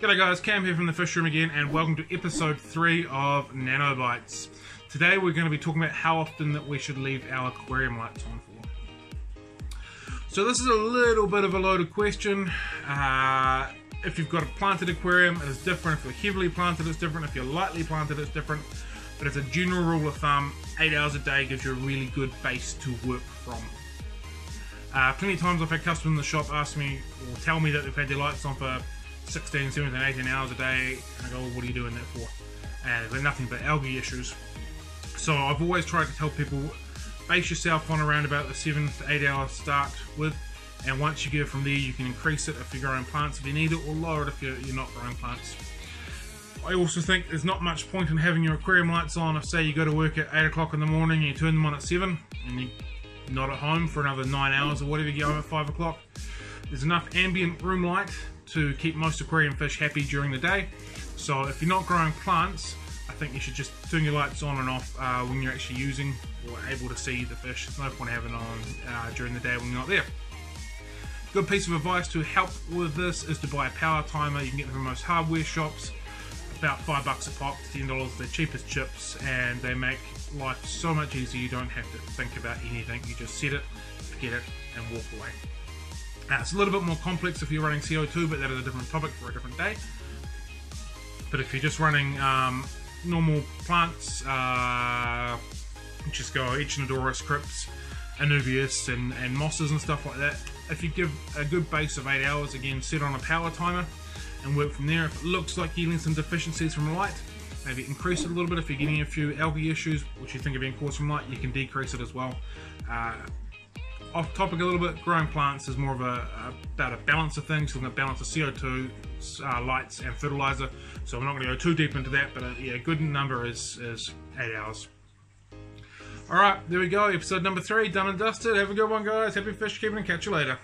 G'day guys, Cam here from the Fish Room again and welcome to episode 3 of Nano Bites. Today we're going to be talking about how often that we should leave our aquarium lights on for. So this is a little bit of a loaded question. Uh, if you've got a planted aquarium, it is different. If you're heavily planted, it's different. If you're lightly planted, it's different. But as a general rule of thumb, 8 hours a day gives you a really good base to work from. Uh, plenty of times I've had customers in the shop ask me or tell me that they've had their lights on for 16, 17, 18 hours a day, I go, well, what are you doing that for? And got nothing but algae issues. So I've always tried to tell people, base yourself on around about the 7 to 8 hour start with, and once you go from there, you can increase it if you're growing plants if you need it, or lower it if you're, you're not growing plants. I also think there's not much point in having your aquarium lights on if, say, you go to work at 8 o'clock in the morning and you turn them on at 7, and you're not at home for another 9 hours or whatever, you go at 5 o'clock. There's enough ambient room light to keep most aquarium fish happy during the day. So if you're not growing plants, I think you should just turn your lights on and off uh, when you're actually using or able to see the fish. There's no point having on uh, during the day when you're not there. Good piece of advice to help with this is to buy a power timer. You can get them from most hardware shops. About five bucks a pop, ten dollars. They're cheapest chips, and they make life so much easier. You don't have to think about anything. You just set it, forget it, and walk away. Uh, it's a little bit more complex if you're running CO2, but that is a different topic for a different day. But if you're just running um, normal plants, uh, just go Echinodorus, Crypts, Anubias, and, and mosses and stuff like that. If you give a good base of 8 hours, again, set on a power timer and work from there. If it looks like you're getting some deficiencies from light, maybe increase it a little bit. If you're getting a few algae issues, which you think are being caused from light, you can decrease it as well. Uh, off topic a little bit, growing plants is more of a, a about a balance of things, looking at balance of CO2, uh, lights, and fertilizer. So I'm not going to go too deep into that, but uh, yeah, a good number is is eight hours. All right, there we go. Episode number three, done and dusted. Have a good one, guys. Happy fish keeping, and catch you later.